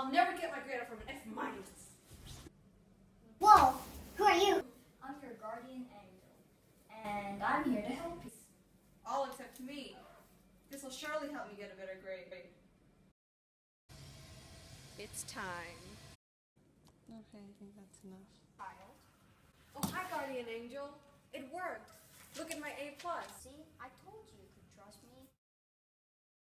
I'll never get my grade up from an F minus. Whoa, who are you? I'm your guardian angel, and I'm here to help you. All except me. This will surely help me get a better grade. It's time. Okay, I think that's enough. Child. Oh, hi, guardian angel. It worked.